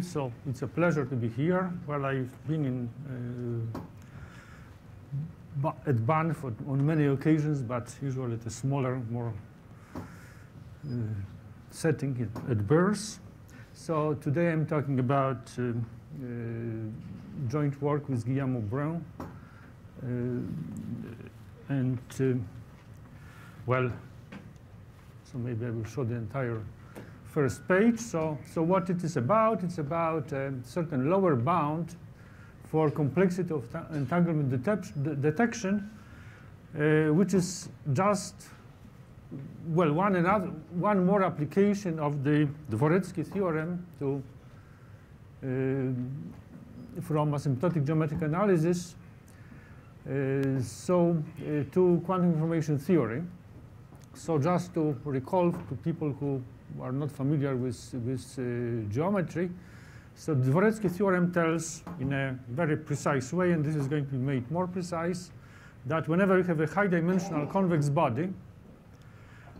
So it's a pleasure to be here. Well, I've been in uh, at Banff on many occasions, but usually at a smaller, more uh, setting at BIRS. So today I'm talking about uh, uh, joint work with Guillaume Aubrun. Uh, and, uh, well, so maybe I will show the entire first page. So, so what it is about, it's about a certain lower bound for complexity of entanglement detection, uh, which is just, well, one, another, one more application of the Dvoretzky theorem to, uh, from asymptotic geometric analysis uh, so uh, to quantum information theory. So just to recall to people who are not familiar with, with uh, geometry, so the Dvoretzky theorem tells in a very precise way, and this is going to be made more precise, that whenever you have a high dimensional convex body,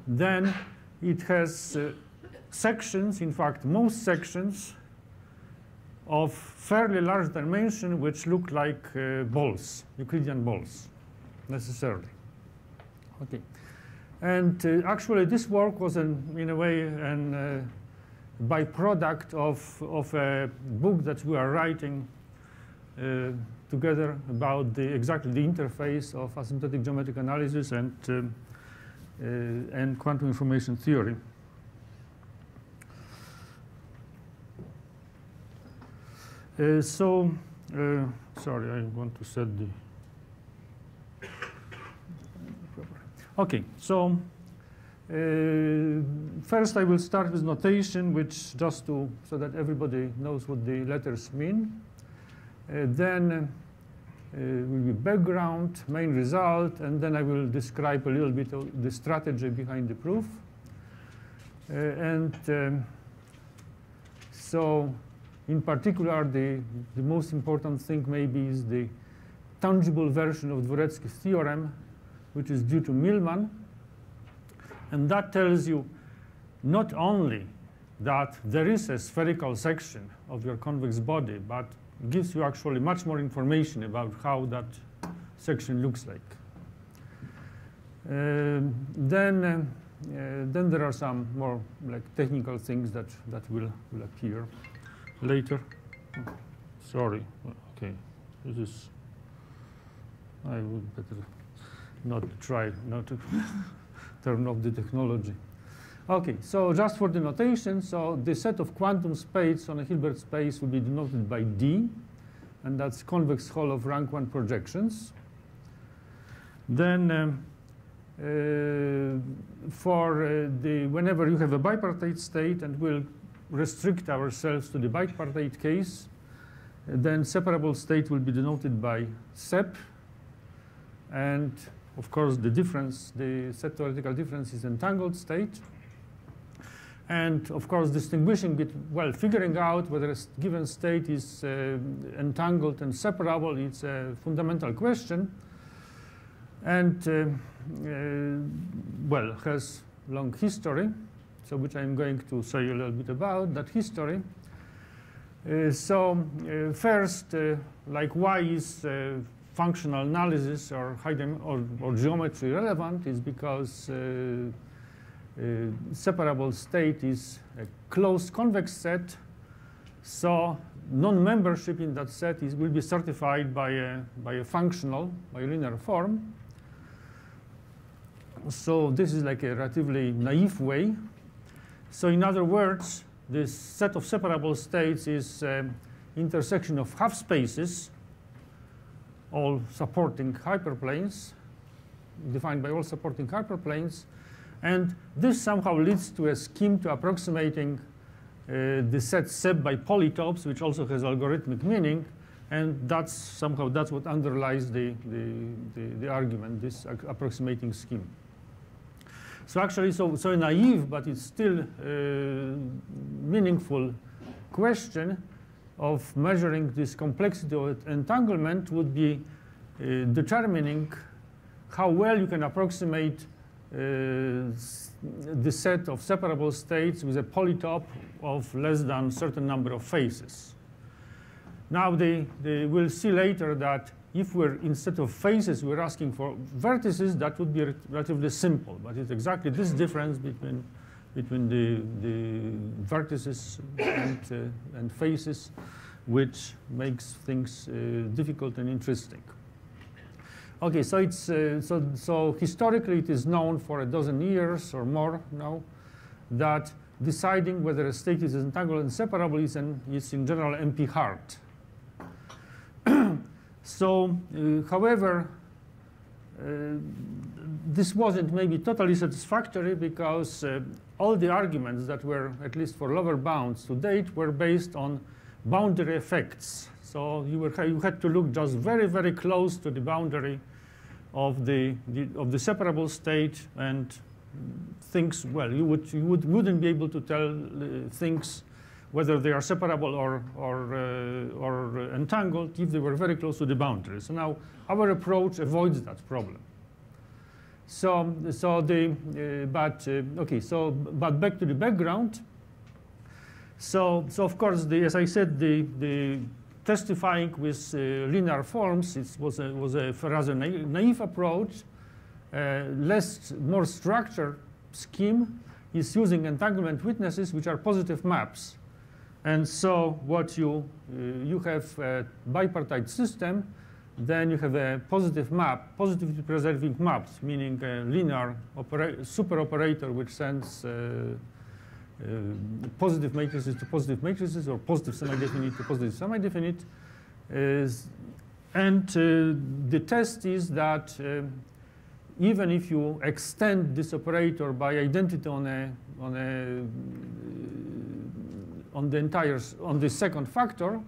then it has uh, sections, in fact, most sections of fairly large dimension which look like uh, balls, Euclidean balls, necessarily. Okay. And uh, actually, this work was, an, in a way, an uh, byproduct of, of a book that we are writing uh, together about the, exactly the interface of asymptotic geometric analysis and, um, uh, and quantum information theory. Uh, so, uh, sorry, I want to set the. Okay, so uh, first I will start with notation, which just to so that everybody knows what the letters mean. Uh, then uh, will be background, main result, and then I will describe a little bit of the strategy behind the proof. Uh, and um, so in particular, the, the most important thing maybe is the tangible version of Dvoretzky's theorem, which is due to Milman. And that tells you not only that there is a spherical section of your convex body, but gives you actually much more information about how that section looks like. Uh, then, uh, then there are some more like technical things that, that will, will appear later. Sorry. Okay. This is. I would better not try not to turn off the technology. Okay, so just for the notation, so the set of quantum spaces on a Hilbert space will be denoted by D, and that's convex hull of rank 1 projections. Then um, uh, for uh, the whenever you have a bipartite state, and we'll restrict ourselves to the bipartite case, then separable state will be denoted by SEP. And of course, the difference, the set theoretical difference is entangled state. And of course, distinguishing it, well, figuring out whether a given state is uh, entangled and separable it's a fundamental question. And, uh, uh, well, has long history so which I'm going to say a little bit about, that history. Uh, so uh, first, uh, like why is functional analysis or, or, or, geometry relevant is because uh, uh, separable state is a closed convex set, so non-membership in that set is, will be certified by a, by a functional, by a linear form. So this is like a relatively naive way so in other words, this set of separable states is um, intersection of half spaces, all supporting hyperplanes, defined by all supporting hyperplanes. And this somehow leads to a scheme to approximating uh, the set SEP by polytopes, which also has algorithmic meaning. And that's somehow that's what underlies the, the, the, the argument, this approximating scheme. So actually, so, so naive, but it's still a meaningful question of measuring this complexity of entanglement would be uh, determining how well you can approximate the set of separable states with a polytope of less than certain number of faces. Now they, they will see later that if we're instead of faces we're asking for vertices, that would be relatively simple. But it's exactly this difference between between the, the vertices and, uh, and faces which makes things uh, difficult and interesting. Okay, so it's uh, so so historically it is known for a dozen years or more now that deciding whether a state is entangled and separable is, an, is in general NP hard. so, uh, however, uh, this wasn't maybe totally satisfactory because uh, all the arguments that were, at least for lower bounds to date, were based on boundary effects. So you, were, you had to look just very, very close to the boundary of the, the, of the separable state and things, well, you, would, you would, wouldn't be able to tell uh, things whether they are separable or, or, uh, or entangled if they were very close to the boundary. So now our approach avoids that problem. So, so the, uh, but, uh, okay, so, but back to the background. So, so of course, the, as I said, the, the testifying with uh, linear forms it was a, was a rather naive, approach. Less, more structured scheme is using entanglement witnesses, which are positive maps. And so what you, uh, you have a bipartite system, then you have a positive map, positively preserving maps, meaning a linear opera super operator which sends uh, uh, positive matrices to positive matrices or positive semi-definite to positive semi-definite. and uh, the test is that uh, even if you extend this operator by identity on a, on a on the entire on the second factor, uh,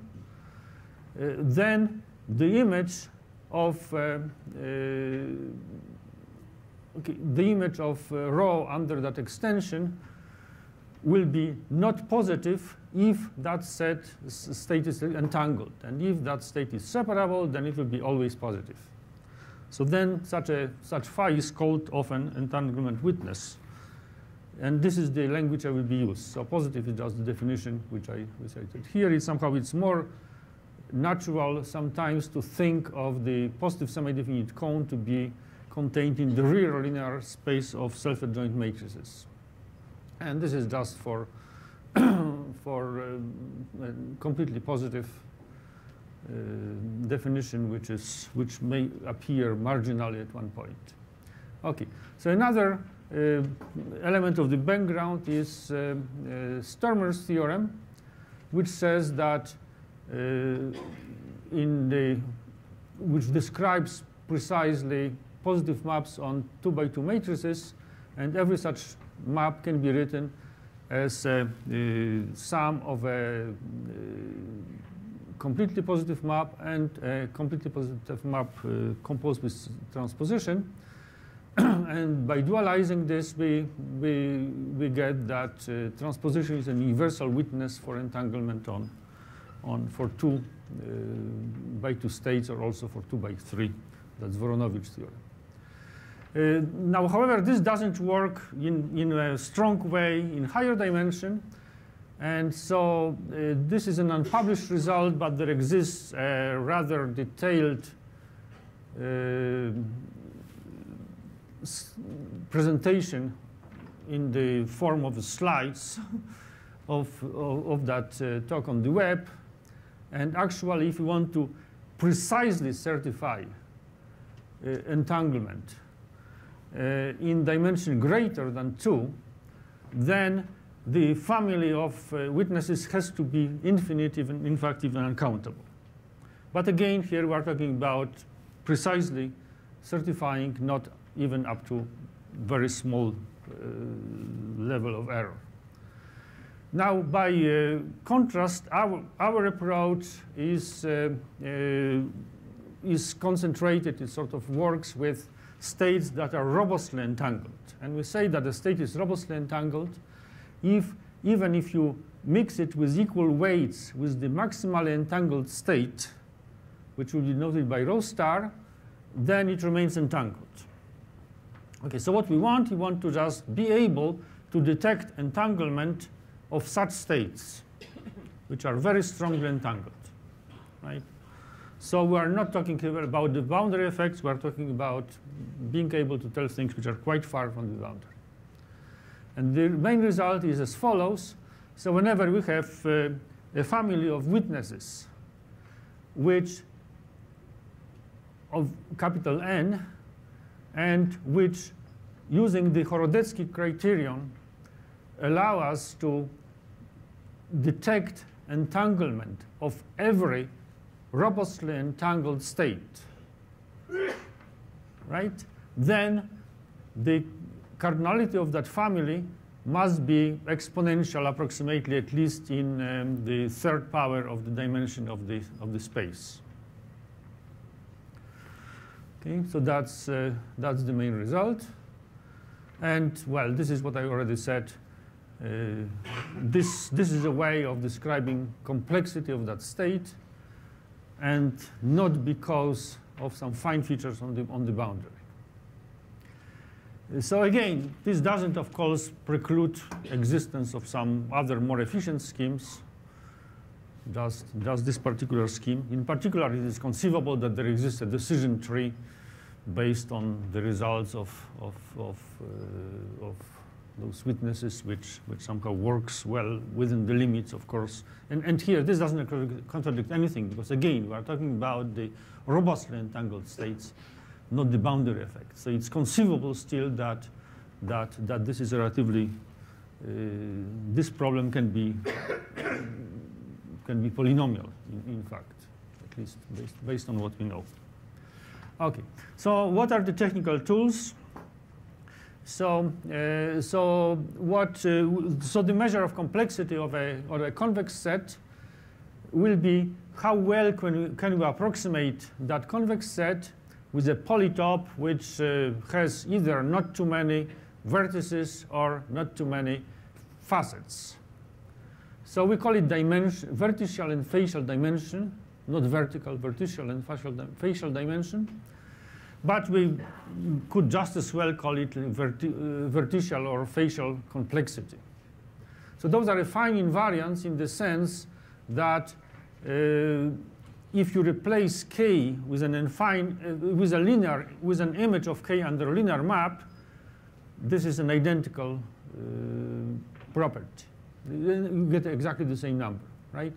then the image of uh, uh, okay, the image of rho under that extension will be not positive if that set state is entangled. And if that state is separable, then it will be always positive. So then such a such phi is called often entanglement witness. And this is the language I will be used. So positive is just the definition which I recited. here. Is somehow it's more natural sometimes to think of the positive semi-definite cone to be contained in the real linear space of self-adjoint matrices. And this is just for, for uh, completely positive uh, definition, which, is, which may appear marginally at one point. Okay, so another uh, element of the background is uh, uh, Størmer's theorem, which says that in the, which describes precisely positive maps on two by two matrices, and every such map can be written as a, sum of a completely positive map and a completely positive map uh, composed with transposition. and by dualizing this, we, we, we get that uh, transposition is a universal witness for entanglement on, on for two uh, by two states or also for two by three. That's Woronowicz theorem. Uh, now, however, this doesn't work in, in a strong way in higher dimension. And so uh, this is an unpublished result, but there exists a rather detailed uh, presentation in the form of slides of, of, of that uh, talk on the web. And actually, if you want to precisely certify uh, entanglement uh, in dimension greater than 2, then the family of uh, witnesses has to be infinite, even, in fact, even uncountable. But again, here we are talking about precisely certifying, not even up to very small uh, level of error. Now, by uh, contrast, our, our approach is, uh, uh, is concentrated, it sort of works with states that are robustly entangled. And we say that the state is robustly entangled if, even if you mix it with equal weights with the maximally entangled state, which will be noted by rho star, then it remains entangled. Okay, so what we want, we want to just be able to detect entanglement of such states, which are very strongly entangled, right? So we are not talking here about the boundary effects, we are talking about being able to tell things which are quite far from the boundary. And the main result is as follows. So whenever we have uh, a family of witnesses which of capital N and which using the Horodecki criterion allow us to detect entanglement of every robustly entangled state, right? Then the cardinality of that family must be exponential approximately at least in um, the third power of the dimension of the, of the space. Okay, so that's, uh, that's the main result. And well, this is what I already said. Uh, this, this is a way of describing complexity of that state and not because of some fine features on the, on the boundary. So again, this doesn't, of course, preclude existence of some other more efficient schemes, just, just this particular scheme. In particular, it is conceivable that there exists a decision tree based on the results of, of, of, uh, of those witnesses, which, which somehow works well within the limits, of course. And, and here, this doesn't contradict anything, because again, we are talking about the robustly entangled states not the boundary effect. So it's conceivable still that, that, that this is relatively, uh, this problem can be, can be polynomial, in, in, fact, at least based, based on what we know. Okay, so what are the technical tools? So, uh, so what? Uh, so the measure of complexity of a or a convex set will be how well can we, can we approximate that convex set with a polytope which uh, has either not too many vertices or not too many facets. So we call it dimension, vertical and facial dimension, not vertical, vertical and facial, facial dimension. But we could just as well call it uh, vertical or facial complexity. So those are fine invariants in the sense that uh, if you replace k with an affine, uh, with a linear, with an image of k under a linear map, this is an identical uh, property. You get exactly the same number, right?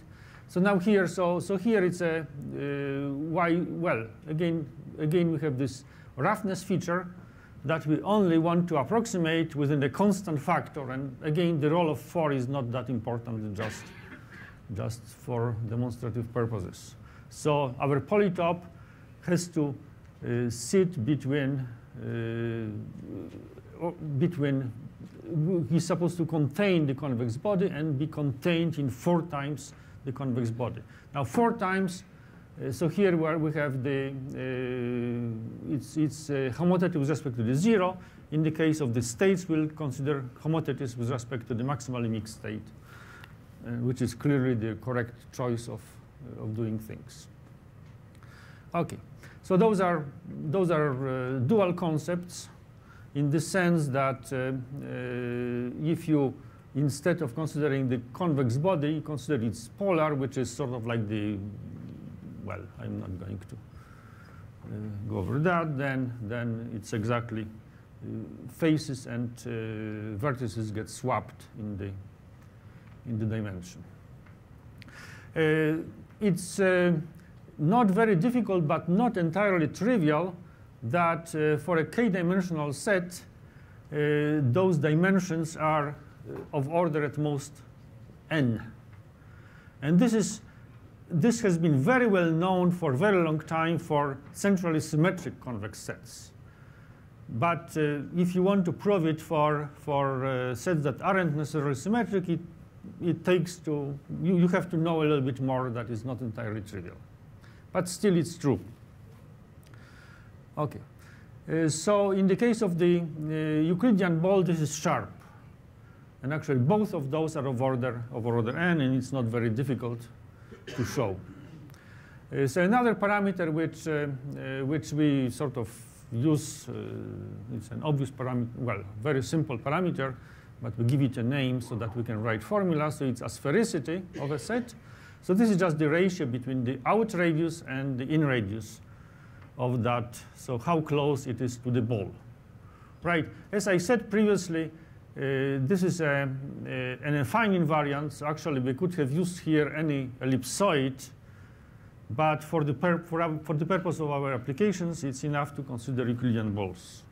So now here, so so here it's a uh, why? Well, again, again we have this roughness feature that we only want to approximate within the constant factor, and again the role of four is not that important, just just for demonstrative purposes. So our polytope has to uh, sit between, uh, between, he's supposed to contain the convex body and be contained in four times the convex body. Now four times, uh, so here where we have the, uh, it's, it's uh, with respect to the zero. In the case of the states, we'll consider homothetic with respect to the maximally mixed state, uh, which is clearly the correct choice of of doing things. Okay, so those are, those are uh, dual concepts in the sense that uh, uh, if you, instead of considering the convex body, consider its polar, which is sort of like the, well, I'm not going to uh, go over that, then, then it's exactly uh, faces and uh, vertices get swapped in the, in the dimension it's not very difficult, but not entirely trivial, that for a k-dimensional set, uh, those dimensions are of order at most n. And this, is, this has been very well known for a very long time for centrally symmetric convex sets. But uh, if you want to prove it for, for uh, sets that aren't necessarily symmetric, it it takes to, you, you have to know a little bit more that is not entirely trivial. But still it's true. Okay. Uh, so in the case of the uh, Euclidean ball, this is sharp. And actually both of those are of order, of order n, and it's not very difficult to show. Uh, so another parameter which, uh, uh, which we sort of use, it's an obvious parameter, well, very simple parameter, but we give it a name so that we can write formulas. So it's a sphericity of a set. So this is just the ratio between the out radius and the in radius of that. So how close it is to the ball. Right, as I said previously, this is a, a, an affine invariant. So actually, we could have used here any ellipsoid, but for the, for, for the purpose of our applications, it's enough to consider Euclidean balls.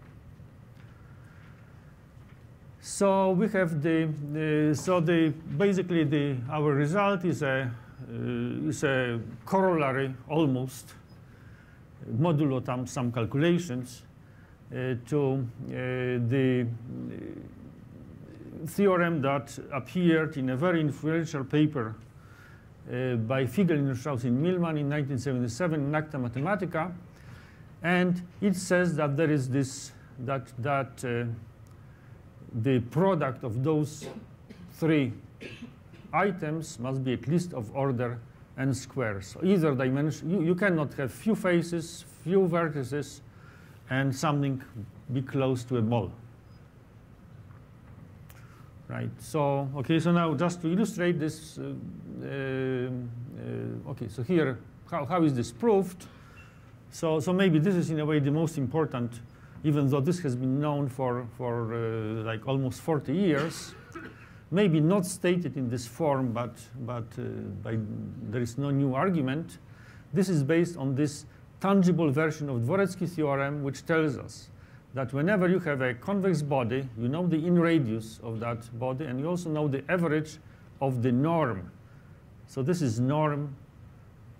So we have the, so the basically the our result is a uh, is a corollary almost modulo some calculations uh, to uh, the theorem that appeared in a very influential paper uh, by Figiel, Strauss, and Milman in 1977 in Acta Mathematica. And it says that there is this, that, that uh, the product of those three items must be at least of order n squares. So either dimension, you, you cannot have few faces, few vertices, and something be close to a ball. Right, so, okay, so now just to illustrate this, uh, uh, okay, so here, how, how is this proved? So, so maybe this is in a way the most important, even though this has been known for, for uh, like almost 40 years, maybe not stated in this form, but, but uh, by, there is no new argument. This is based on this tangible version of Dvoretzky theorem, which tells us that whenever you have a convex body, you know the in radius of that body, and you also know the average of the norm. So this is norm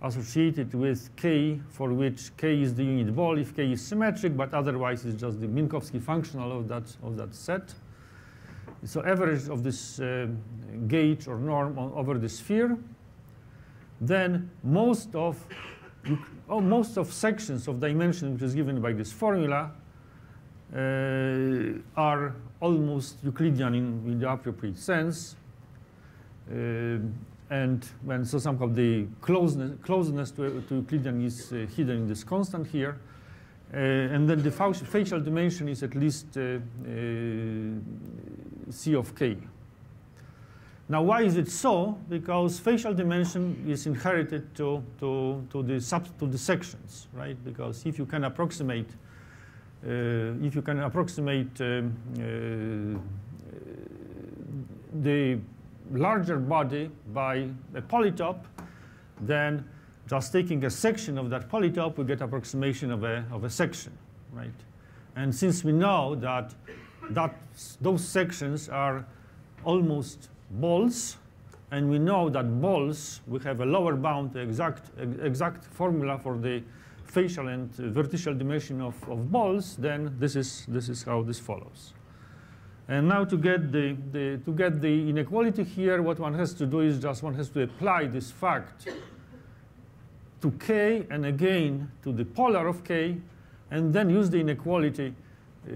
associated with k, for which k is the unit ball if k is symmetric, but otherwise it's just the Minkowski functional of that, of that set. So average of this uh, gauge or norm on, over the sphere. Then most of, oh, most of sections of dimension, which is given by this formula, are almost Euclidean in, the appropriate sense. Uh, and when so somehow the closeness, closeness to, to Euclidean is uh, hidden in this constant here. Uh, and then the facial dimension is at least uh, uh, C of k. Now, why is it so? Because facial dimension is inherited to, to, to, the, sub, to the sections, right? Because if you can approximate uh, if you can approximate um, uh, the larger body by a polytope, then just taking a section of that polytope, we get approximation of a, of a section, right? And since we know that, that those sections are almost balls, and we know that balls, we have a lower bound, exact, exact formula for the facial and vertical dimension of, of balls, then this is, this is how this follows. And now to get the, the, to get the inequality here, what one has to do is just one has to apply this fact to k and again to the polar of k, and then use the inequality uh,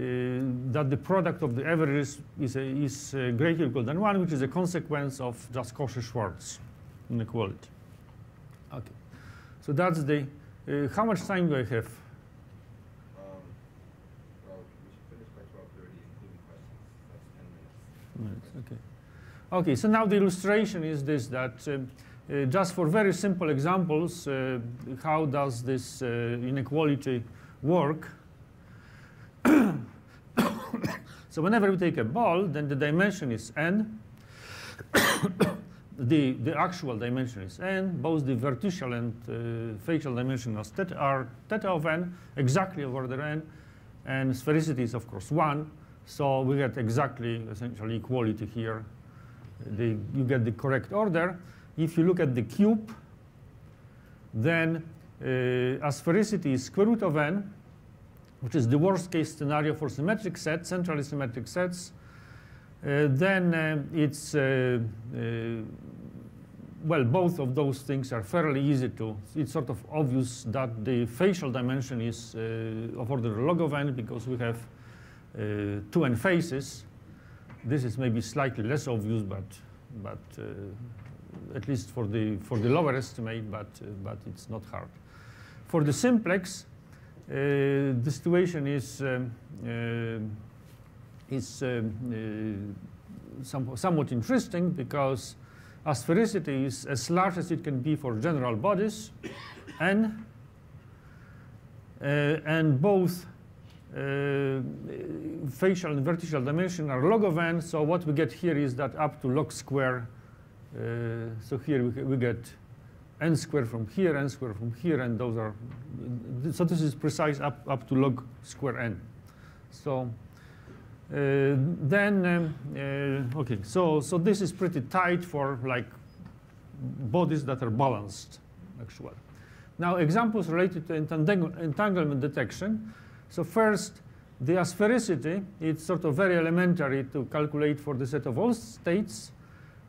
that the product of the averages is, a, is uh, greater equal than 1, which is a consequence of just Cauchy-Schwarz inequality. Okay, so that's the uh, how much time do I have? Um, well, we should finish by 12.30, including questions. That's 10 minutes. Okay. Okay, so now the illustration is this, that um, uh, just for very simple examples, uh, how does this uh, inequality work? so whenever we take a ball, then the dimension is n. the, the actual dimension is n, both the vertical and uh, facial dimension theta are theta of n, exactly of order n, and sphericity is, of course, 1. So we get exactly, essentially, equality here. The, you get the correct order. If you look at the cube, then uh, sphericity is square root of n, which is the worst case scenario for symmetric sets, centrally symmetric sets. Uh, then uh, it's uh, well, both of those things are fairly easy to. It's sort of obvious that the facial dimension is of order log of n because we have two n faces. This is maybe slightly less obvious, but but at least for the for the lower estimate, but uh, but it's not hard. For the simplex, the situation is um, is um, some, somewhat interesting because asphericity is as large as it can be for general bodies, n, uh, and both uh, facial and vertical dimension are log of n. So what we get here is that up to log square. Uh, so here we, we get n square from here, n square from here, and those are. So this is precise up up to log square n. So uh, then, um, uh, okay, so, so this is pretty tight for like bodies that are balanced, actually. Now, examples related to entanglement detection. So first, the asphericity, it's sort of very elementary to calculate for the set of all states.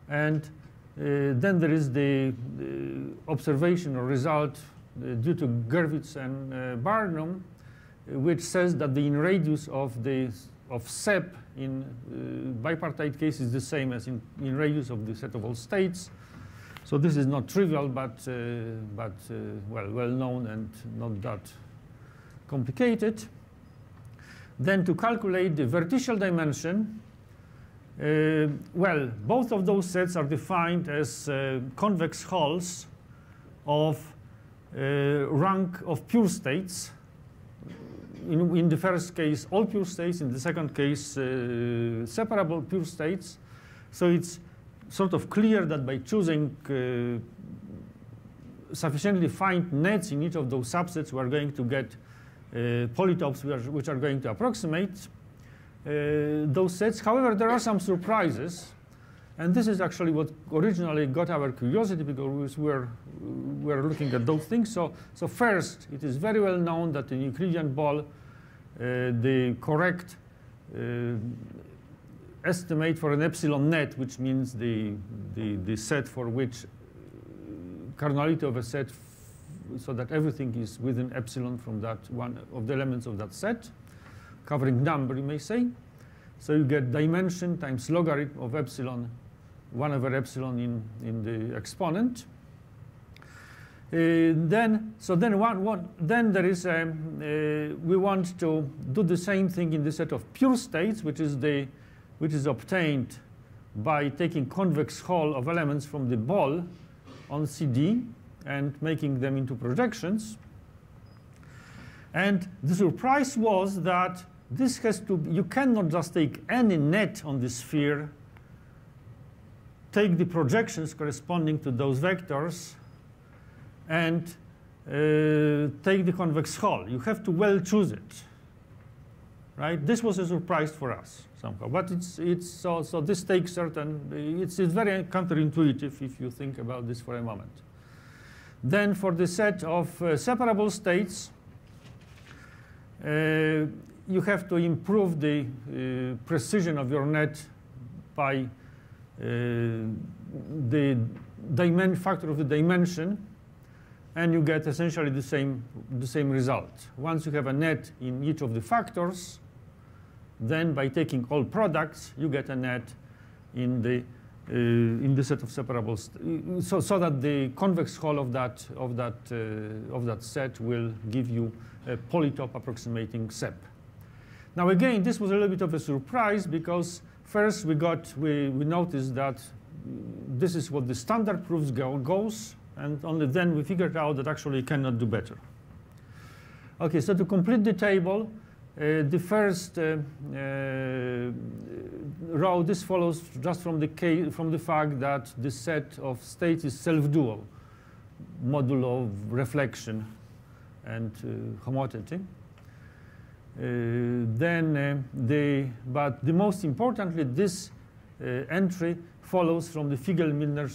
And uh, then there is the, the observation or result uh, due to Gurvits and uh, Barnum, which says that the in radius of the of SEP in uh, bipartite case is the same as in, in radius of the set of all states. So this is not trivial, but, uh, but uh, well, well known and not that complicated. Then to calculate the vertical dimension, uh, well, both of those sets are defined as uh, convex hulls of uh, rank of pure states in, in the first case, all pure states. In the second case, uh, separable pure states. So it's sort of clear that by choosing uh, sufficiently fine nets in each of those subsets, we are going to get uh, polytopes which are, which are, going to approximate uh, those sets. However, there are some surprises. And this is actually what originally got our curiosity because we were, we're looking at those things. So, so first, it is very well known that in Euclidean ball, uh, the correct uh, estimate for an epsilon net, which means the, the, the set for which uh, cardinality of a set so that everything is within epsilon from that one of the elements of that set, covering number, you may say. So you get dimension times logarithm of epsilon 1 over epsilon in, in the exponent. Uh, then, so then one, one, then there is a, uh, we want to do the same thing in the set of pure states, which is the, which is obtained by taking convex hull of elements from the ball on CD and making them into projections. And the surprise was that this has to, you cannot just take any net on the sphere take the projections corresponding to those vectors and uh, take the convex hull. You have to well choose it. Right? This was a surprise for us somehow. But it's, it's so, so this takes certain, it's, it's very counterintuitive if you think about this for a moment. Then for the set of uh, separable states, uh, you have to improve the uh, precision of your net by the dimen factor of the dimension, and you get essentially the same, the same result. Once you have a net in each of the factors, then by taking all products, you get a net in the uh, in the set of separables, so, so that the convex hull of that of that uh, of that set will give you a polytope approximating SEP. Now again, this was a little bit of a surprise because First, we got we, we noticed that this is what the standard proofs go, goes, and only then we figured out that actually you cannot do better. Okay, so to complete the table, uh, the first uh, uh, row, this follows just from the, case, from the fact that the set of states is self-dual, modulo of reflection and homothety. Uh, then uh, the, but the most importantly, this uh, entry follows from the Figiel-Milner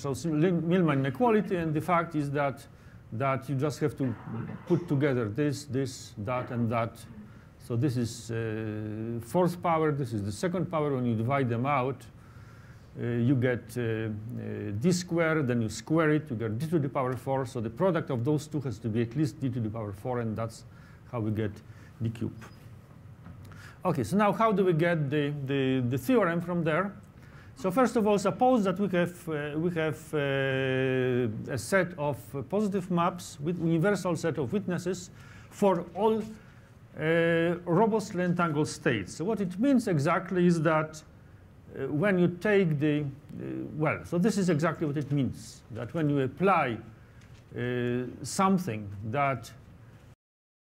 Milman inequality, and the fact is that that you just have to put together this, this, that, and that. So this is uh, fourth power, this is the second power. When you divide them out, uh, you get uh, d squared, then you square it, you get d to the power 4. So the product of those two has to be at least d to the power 4, and that's how we get d cube. Okay, so now how do we get the, the, the theorem from there? So first of all, suppose that we have, uh, we have uh, a set of positive maps with universal set of witnesses for all uh, robustly entangled states. So what it means exactly is that uh, when you take the, uh, well, so this is exactly what it means, that when you apply uh, something that